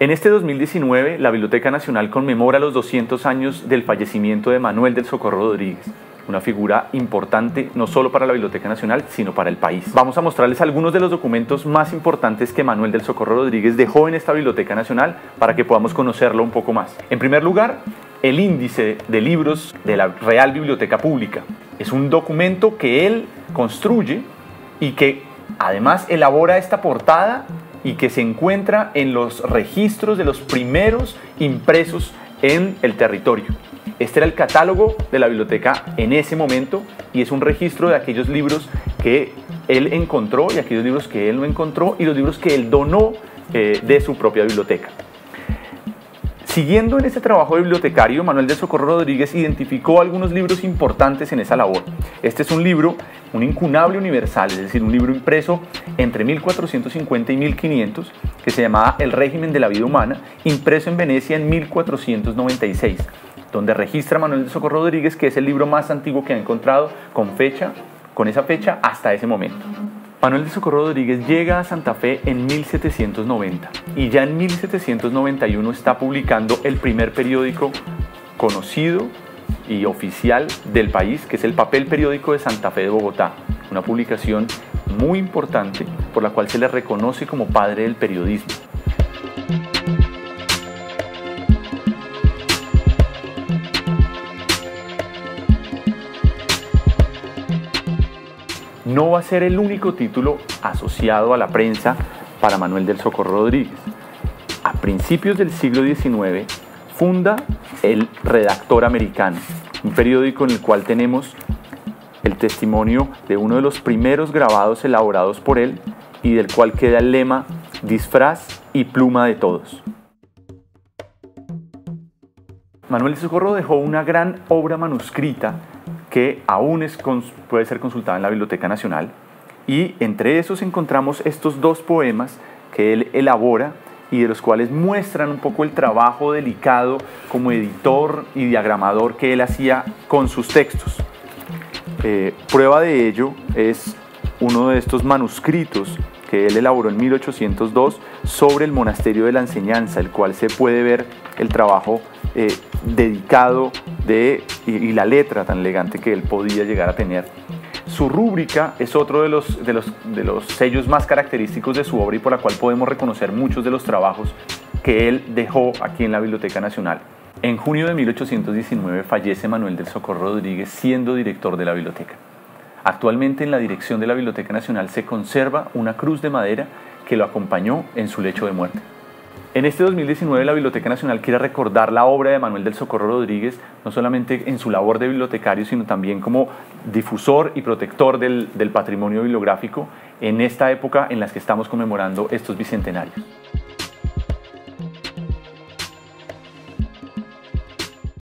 En este 2019, la Biblioteca Nacional conmemora los 200 años del fallecimiento de Manuel del Socorro Rodríguez, una figura importante no solo para la Biblioteca Nacional, sino para el país. Vamos a mostrarles algunos de los documentos más importantes que Manuel del Socorro Rodríguez dejó en esta Biblioteca Nacional para que podamos conocerlo un poco más. En primer lugar, el índice de libros de la Real Biblioteca Pública. Es un documento que él construye y que además elabora esta portada y que se encuentra en los registros de los primeros impresos en el territorio. Este era el catálogo de la biblioteca en ese momento y es un registro de aquellos libros que él encontró y aquellos libros que él no encontró y los libros que él donó eh, de su propia biblioteca. Siguiendo en ese trabajo bibliotecario, Manuel de Socorro Rodríguez identificó algunos libros importantes en esa labor. Este es un libro, un incunable universal, es decir, un libro impreso entre 1450 y 1500, que se llamaba El régimen de la vida humana, impreso en Venecia en 1496, donde registra Manuel de Socorro Rodríguez que es el libro más antiguo que ha encontrado con fecha, con esa fecha hasta ese momento. Manuel de Socorro Rodríguez llega a Santa Fe en 1790 y ya en 1791 está publicando el primer periódico conocido y oficial del país, que es el Papel Periódico de Santa Fe de Bogotá, una publicación muy importante por la cual se le reconoce como padre del periodismo. No va a ser el único título asociado a la prensa para Manuel del Socorro Rodríguez. A principios del siglo XIX funda el Redactor Americano, un periódico en el cual tenemos el testimonio de uno de los primeros grabados elaborados por él y del cual queda el lema disfraz y pluma de todos. Manuel Socorro dejó una gran obra manuscrita que aún puede ser consultada en la Biblioteca Nacional. Y entre esos encontramos estos dos poemas que él elabora y de los cuales muestran un poco el trabajo delicado como editor y diagramador que él hacía con sus textos. Eh, prueba de ello es uno de estos manuscritos que él elaboró en 1802 sobre el monasterio de la enseñanza, el cual se puede ver el trabajo eh, dedicado de, y, la letra tan elegante que él podía llegar a tener. Su rúbrica es otro de los, de, los, de los sellos más característicos de su obra y por la cual podemos reconocer muchos de los trabajos que él dejó aquí en la Biblioteca Nacional. En junio de 1819 fallece Manuel del Socorro Rodríguez siendo director de la biblioteca. Actualmente en la dirección de la Biblioteca Nacional se conserva una cruz de madera que lo acompañó en su lecho de muerte. En este 2019 la Biblioteca Nacional quiere recordar la obra de Manuel del Socorro Rodríguez, no solamente en su labor de bibliotecario, sino también como difusor y protector del, patrimonio bibliográfico en esta época en la que estamos conmemorando estos bicentenarios.